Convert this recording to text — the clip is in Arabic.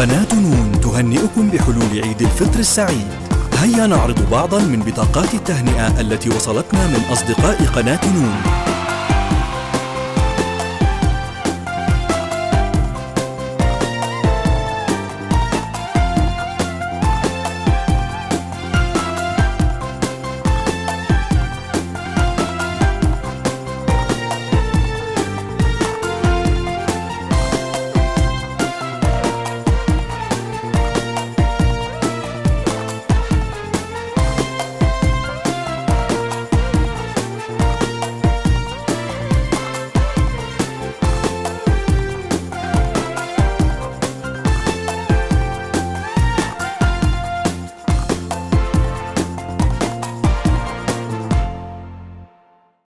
قناة نون تهنئكم بحلول عيد الفطر السعيد. هيا نعرض بعضا من بطاقات التهنئة التي وصلتنا من أصدقاء قناة نون.